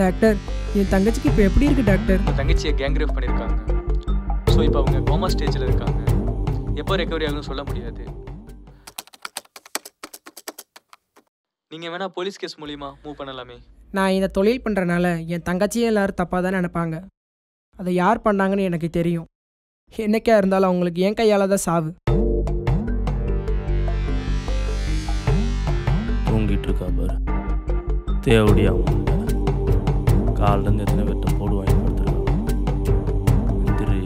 Doctor என் தங்கச்சிக்கு இப்போ எப்படி இருக்கு டாக்டர்? உங்கள் தங்கச்சியை கேங் ரேப் பண்ணியிருக்காங்க ஸோ இப்போ அவங்க கோமா ஸ்டேஜில் இருக்காங்க. எப்போ ரெக்கவரி ஆகும்னு சொல்ல முடியாது. நீங்கள் வேணால் போலீஸ் கேஸ் மூலிமா மூவ் பண்ணலாமே. நான் இந்த தொழில் பண்ணுறனால என் தங்கச்சியே எல்லாரும் தப்பாக தான் நினைப்பாங்க. அதை யார் பண்ணாங்கன்னு எனக்கு தெரியும். என்னைக்கா இருந்தாலும் அவங்களுக்கு என் கையால் தான் சாவு. தேவடியா அவங்க காலிலேருந்து எத்தனை பேர்கிட்ட போடு வாங்கி கொடுத்துருக்காங்க. எந்திரி.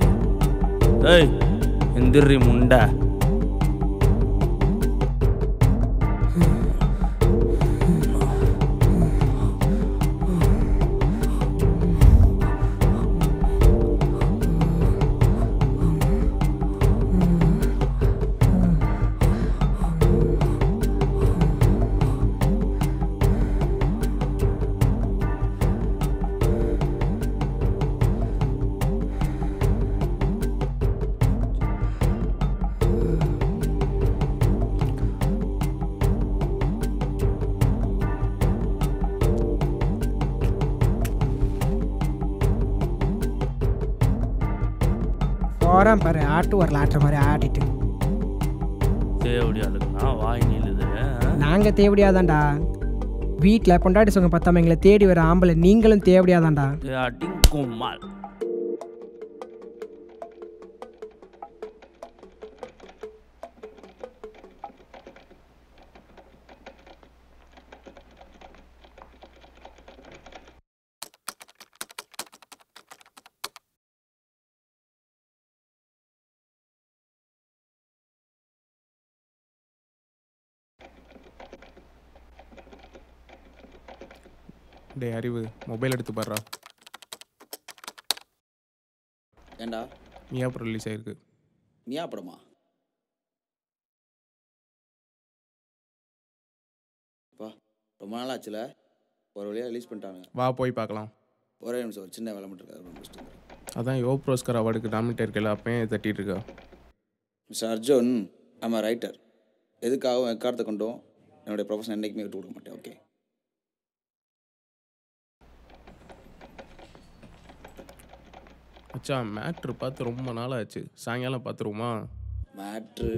ஏய் எந்திரி முண்டை. போகிறான் பாரு ஆட்டு ஆட்டுற மாதிரி வாய் நீளுது. நாங்கள் தேவடியாதான்டா. வீட்டில் பொண்டாட்டி சொங்க பார்த்தாம எங்களை தேடி வர ஆம்பளை நீங்களும் தேவடியாதான்டா. டேய் அறிவு. மொபைல் எடுத்து பாடுறா ஏண்டா மியா ப்ரோ ரிலீஸ் ஆயிருக்கு. மியா படமா? பா ரொம்ப நாள் ஆச்சுல ஒரு வழியாக ரிலீஸ் பண்ணிட்டாங்க வா போய் பார்க்கலாம். ஒரே நிமிஷம் ஒரு சின்ன வேலை மட்டும் வந்துடுறேன். அதான் யோ ப்ரோஸ்கர் அவார்டுக்கு நாமினேட் இருக்கல அப்பயே தட்டிட்டு இருக்கா. மிஸ்டர் அர்ஜுன் ஆமாம் ரைட்டர் எதுக்காகவும் எக்காரத்தை கொண்டும் என்னுடைய ப்ரொஃபஷன் என்றைக்குமே விட்டு கொடுக்க மாட்டேன் ஓகே மச்சான் மேட்ரு பார்த்து ரொம்ப நாள் ஆச்சு சாயங்காலம் பார்த்துருவோமா? மேட்ரு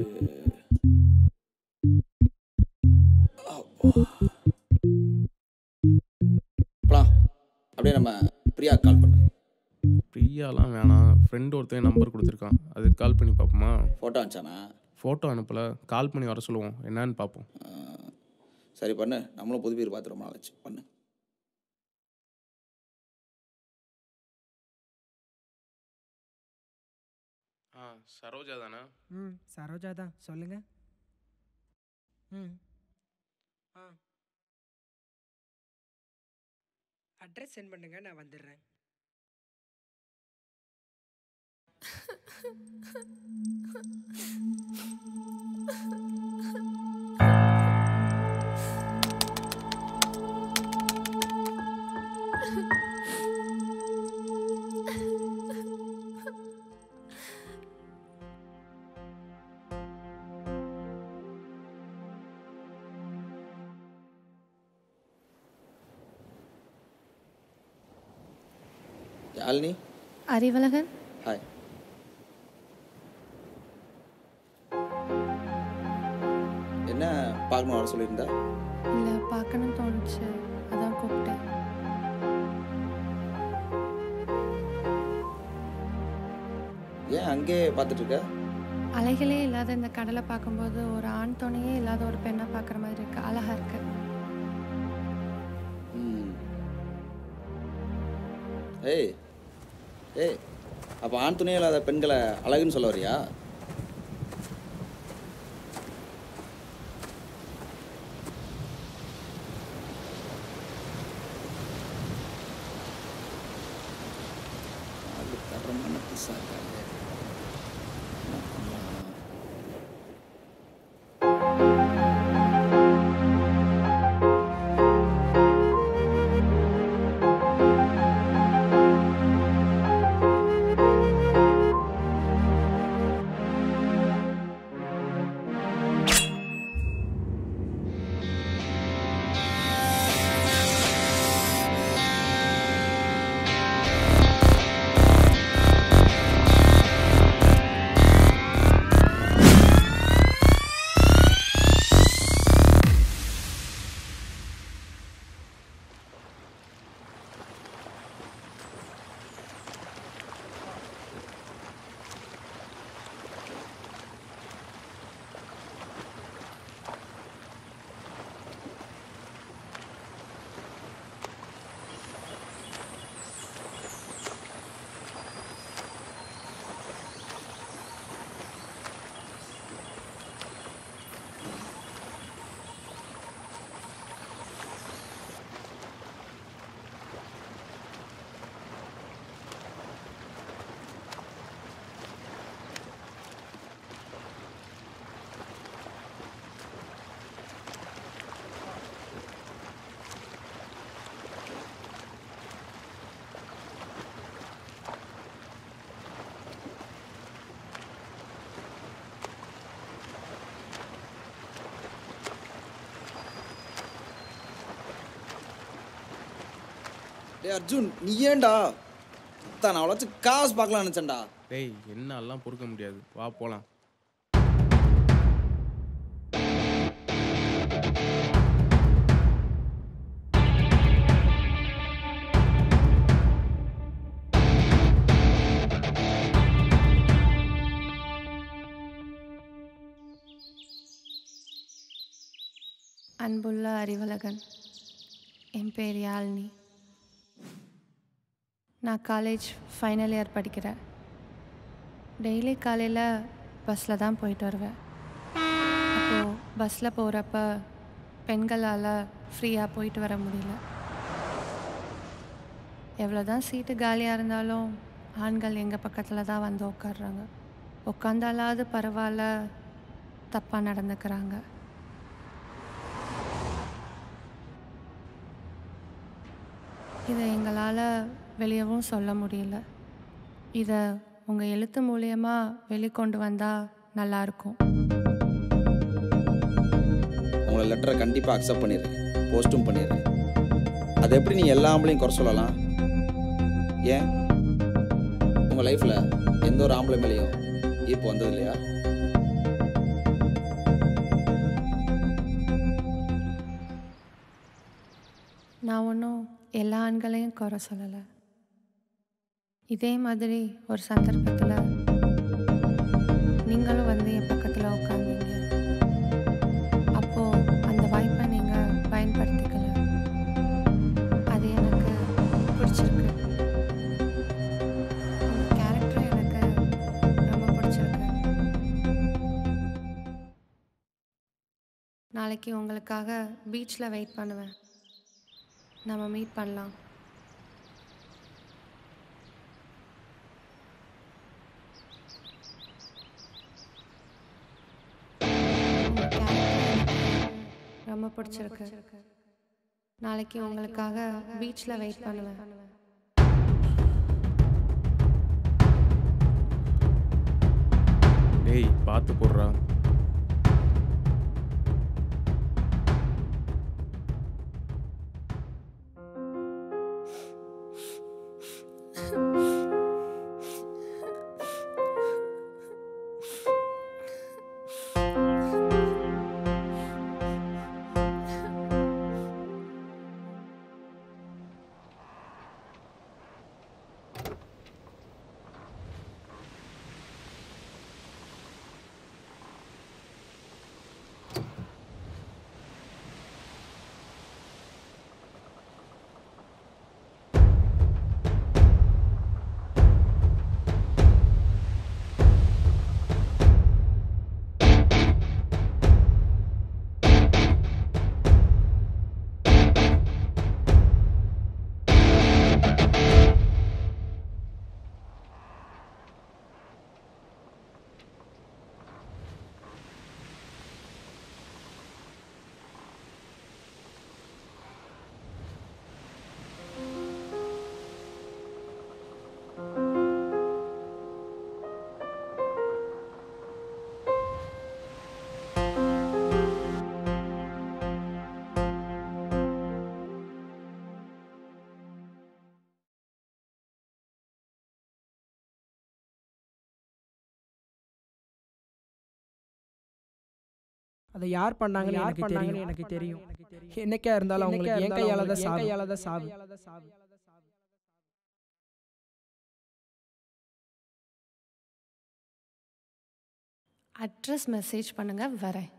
அப்படியே நம்ம பிரியா கால் பண்ணு. ஃப்ரீயாலாம் வேணாம். ஃப்ரெண்டு ஒருத்தன் நம்பர் கொடுத்துருக்கான். அதுக்கு கால் பண்ணி பார்ப்போமா? ஃபோட்டோ அனுப்பிச்சானா? ஃபோட்டோ அனுப்பல. கால் பண்ணி வர சொல்லுவோம். என்னன்னு பார்ப்போம். சரி பண்ணு. நம்மளும் புது பேர் பார்த்து ரொம்ப நாள் ஆச்சு பண்ணு. சரோஜா தானே? ம் சரோஜா தான். சொல்லுங்க. ம். ஆ. அட்ரஸ் சென்ட் பண்ணுங்க நான் வந்துடுறேன். யாழினி அறிவழகன் ஹாய் என்ன பார்க்கணும் வர சொல்லியிருந்தா? இல்லை பார்க்கணும்னு தோணுச்சு. அதான் கூப்பிட்டேன். ஏன் அங்கேயே பார்த்துட்டு இருக்க அலைகளே இல்லாத இந்த கடலை பார்க்கும்போது ஒரு ஆண் துணையே இல்லாத ஒரு பெண்ணை பார்க்குற மாதிரி இருக்கு. அழகா இருக்கு. ஏய் ஏய் அப்போ ஆண் துணை இல்லாத பெண்களை அழகுன்னு சொல்ல வரியா? ஆளு டேய் அர்ஜுன் நீ ஏன்டா தான் நான் அவ்வளோச்சும் காசு பார்க்கலாம்னு நினச்சேன்டா. டேய் என்னாலாம் பொறுக்க முடியாது. வா போலாம். அன்புள்ள அறிவழகன் என் பேர் யாழ்னி. நான் காலேஜ் ஃபைனல் இயர் படிக்கிறேன். டெய்லி காலையில் பஸ்ஸில் தான் போயிட்டு வருவேன். அப்போது பஸ்ஸில் போகிறப்ப பெண்களால் ஃப்ரீயாக போயிட்டு வர முடியல. எவ்வளோ தான் சீட்டு காலியாக இருந்தாலும் ஆண்கள் எங்கள் பக்கத்தில் தான் வந்து உட்காடுறாங்க உட்காந்தாலாவது பரவாயில்ல தப்பாக நடந்துக்கிறாங்க. இதை எங்களால் வெளியவும் சொல்ல முடியல. இதை உங்கள் எழுத்து மூலியமா வெளிக்கொண்டு வந்தால் நல்லாயிருக்கும் உங்களை லெட்டரை கண்டிப்பாக அக்செப்ட் பண்ணிடுறேன் போஸ்ட்டும் பண்ணிடுறேன் அது எப்படி நீ எல்லா ஆம்பளையும் குறை சொல்லலாம்? ஏன்? உங்கள் லைஃப்பில் எந்த ஒரு ஆம்பளை மேலேயும் ஈர்ப்பு வந்தது இல்லையா? நான் ஒன்றும் எல்லா ஆண்களையும் குறை சொல்லலை. இதே மாதிரி ஒரு சந்தர்ப்பத்தில் நீங்களும் வந்து என் பக்கத்தில் உட்காந்தீங்க அப்போது அந்த வாய்ப்பை நீங்கள் பயன்படுத்திக்கல. அது எனக்கு பிடிச்சிருக்கு. கேரக்டர் எனக்கு ரொம்ப பிடிச்சிருக்கு. நாளைக்கு உங்களுக்காக பீச்சில் வெயிட் பண்ணுவேன். நம்ம மீட் பண்ணலாம். ரொம்ப பிடிச்சிருக்கு. நாளைக்கு உங்களுக்காக பீச்சில் வெயிட் பண்ணுவேன். டேய் பார்த்து போடுறா. அதை யார் பண்ணாங்கன்னு எனக்கு தெரியும். எனக்கு தெரியும். என்னைக்கா இருந்தாலும் அவங்களுக்கு என் கையால தான் சாவு? கையால தான் சாவு? அட்ரஸ் மெசேஜ் பண்ணுங்கள் வரேன்.